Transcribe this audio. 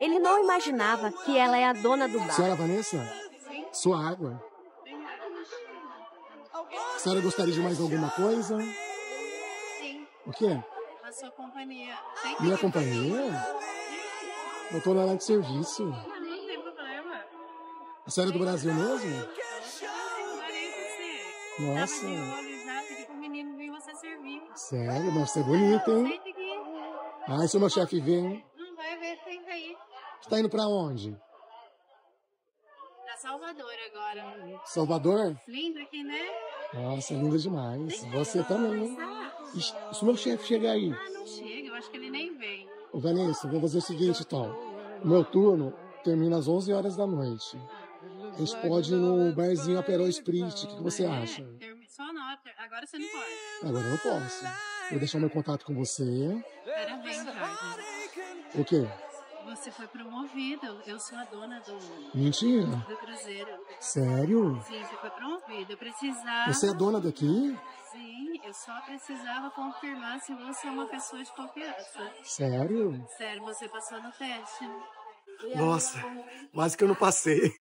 Ele não imaginava que ela é a dona do bar. Senhora Vanessa, sua água. A senhora gostaria de mais alguma coisa? Sim, O quê? a sua companhia. Tem que Minha companhia? Eu tô na área de serviço. Não tem problema. A senhora é do Brasil mesmo? Nossa, sério, mas você é bonita, hein? Ai, se o meu chefe vê, Não senta aí. Você tá indo pra onde? Pra Salvador agora. Salvador? Lindo aqui, né? Nossa, linda demais. Você também, Se o meu chefe chegar aí, Ah, não chega, eu acho que ele nem vem. Ô, Vanessa, vou fazer o seguinte, então. O meu turno termina às 11 horas da noite. A gente pode ir no barzinho Aperol Sprit. O que, você É, acha? Só nota. Agora você não pode. Agora eu não posso. Vou deixar meu contato com você. Parabéns. O quê? Você foi promovido. Eu sou a dona do, Mentira? do cruzeiro. Sério? Sim, você foi promovido. Eu precisava. Você é dona daqui? Sim, eu só precisava confirmar se você é uma pessoa de confiança. Sério? Sério, você passou no teste. Nossa, quase que eu não passei.